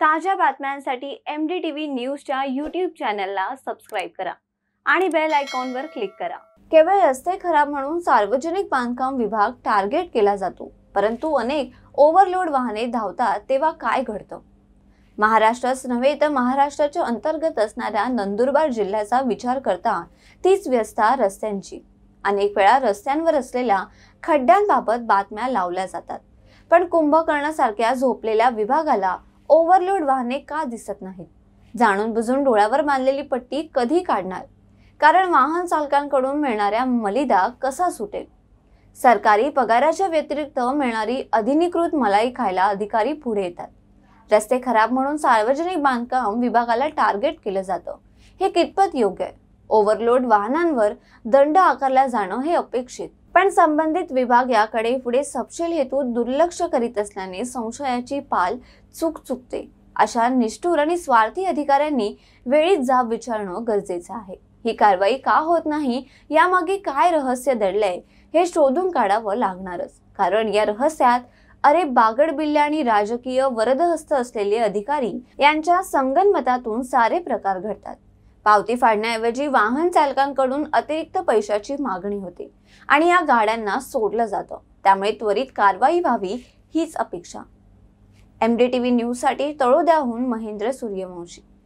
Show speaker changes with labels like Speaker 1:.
Speaker 1: ताज्या बातम्यांसाठी M D T V न्यूजच्या यूट्यूब चॅनलला सबस्क्राईब करा आणि बेल आयकॉनवर क्लिक करा. केवळ रस्ते खराब म्हणून सार्वजनिक बांधकाम विभाग टार्गेट केला जातो परंतु अनेक ओव्हरलोड वाहने धावतात तेव्हा काय घडतं? महाराष्ट्रच नव्हे तर महाराष्ट्राच्या अंतर्गत असणाऱ्या नंदुरबार जिल्ह्याचा विचार करता तीच व्यवस्था रस्त्यांची. अनेक वेळा रस्त्यांवर असलेल्या खड्ड्यांबाबत बातम्या लावल्या जातात. पण कुंभकर्णासारख्या झोपलेल्या विभागाला ओव्हरलोड वाहने का दिसत नाहीत? जाणून बुजून डोळ्यावर बांधलेली पट्टी कधी काढणार? कारण वाहन चालकांकडून मिळणाऱ्या मलिदा कसा सुटेल? सरकारी पगाराच्या व्यतिरिक्त मिळणारी अधिनिकृत मलाई खायला अधिकारी पुढे येतात. रस्ते खराब म्हणून सार्वजनिक बांधकाम विभागाला टार्गेट केलं जातं. हे कितपत योग्य आहे? ओव्हरलोड वाहनांवर दंड आकारला जाणं हे अपेक्षित. पण संबंधित विभाग याकडे पुढे सपशेल हेतू दुर्लक्ष करीत असल्याने संशयाची पाल चूक चुकते. अशा निष्ठूर आणि स्वार्थी अधिकाऱ्यांनी वेळीच जाब विचारणं गरजेचं आहे. ही कारवाई का होत नाही यामागे काय रहस्य दडलंय हे शोधून काढावं लागणारच. कारण या रहस्यात अरे बागड बिल्ल्या आणि राजकीय वरदहस्त असलेले अधिकारी यांच्या संगनमतातून सारे प्रकार घडतात. पावती फाडण्याऐवजी वाहन चालकांकडून अतिरिक्त पैशाची मागणी होते. आणि या गाड्यांना सोडलं जातं. त्यामुळे त्वरित कारवाई व्हावी हीच अपेक्षा. एम डी टी व्ही न्यूजसाठी तळोद्याहून महेंद्र सूर्यवंशी.